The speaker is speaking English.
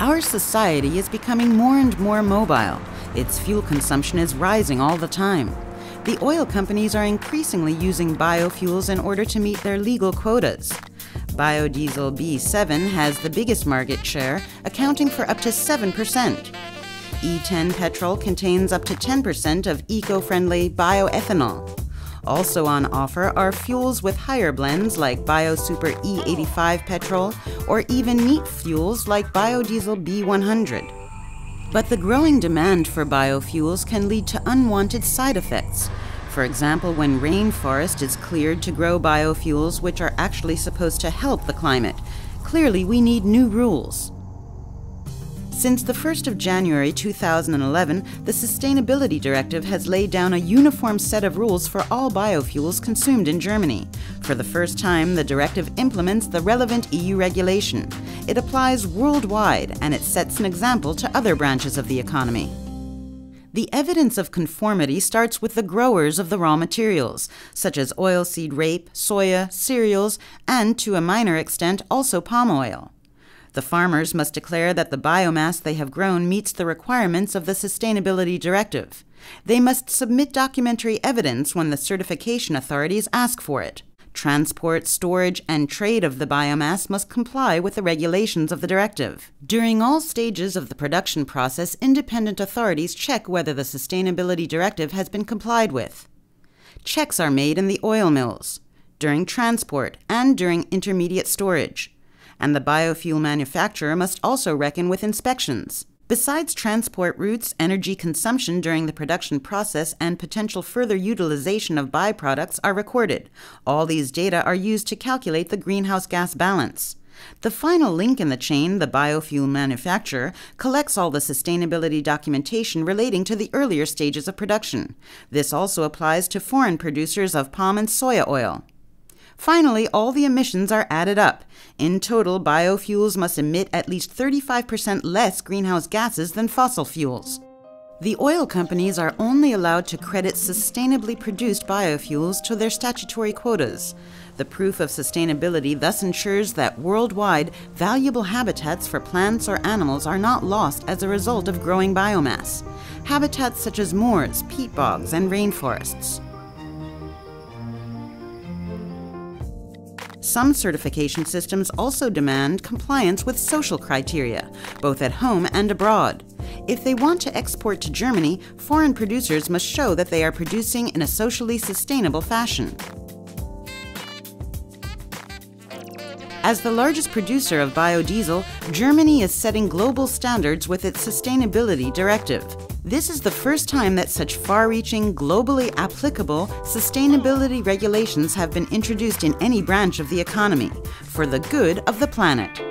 Our society is becoming more and more mobile. Its fuel consumption is rising all the time. The oil companies are increasingly using biofuels in order to meet their legal quotas. Biodiesel B7 has the biggest market share, accounting for up to 7%. E10 petrol contains up to 10% of eco friendly bioethanol. Also on offer are fuels with higher blends like BioSuper E85 petrol or even neat fuels like Biodiesel B100. But the growing demand for biofuels can lead to unwanted side effects. For example, when rainforest is cleared to grow biofuels which are actually supposed to help the climate. Clearly, we need new rules. Since the 1st of January 2011, the Sustainability Directive has laid down a uniform set of rules for all biofuels consumed in Germany. For the first time, the directive implements the relevant EU regulation. It applies worldwide and it sets an example to other branches of the economy. The evidence of conformity starts with the growers of the raw materials, such as oilseed rape, soya, cereals, and to a minor extent also palm oil. The farmers must declare that the biomass they have grown meets the requirements of the Sustainability Directive. They must submit documentary evidence when the certification authorities ask for it. Transport, storage, and trade of the biomass must comply with the regulations of the directive. During all stages of the production process, independent authorities check whether the Sustainability Directive has been complied with. Checks are made in the oil mills, during transport, and during intermediate storage and the biofuel manufacturer must also reckon with inspections. Besides transport routes, energy consumption during the production process, and potential further utilization of byproducts are recorded. All these data are used to calculate the greenhouse gas balance. The final link in the chain, the biofuel manufacturer, collects all the sustainability documentation relating to the earlier stages of production. This also applies to foreign producers of palm and soya oil. Finally, all the emissions are added up. In total, biofuels must emit at least 35% less greenhouse gases than fossil fuels. The oil companies are only allowed to credit sustainably produced biofuels to their statutory quotas. The proof of sustainability thus ensures that worldwide, valuable habitats for plants or animals are not lost as a result of growing biomass. Habitats such as moors, peat bogs, and rainforests. Some certification systems also demand compliance with social criteria, both at home and abroad. If they want to export to Germany, foreign producers must show that they are producing in a socially sustainable fashion. As the largest producer of biodiesel, Germany is setting global standards with its Sustainability Directive. This is the first time that such far reaching, globally applicable sustainability regulations have been introduced in any branch of the economy for the good of the planet.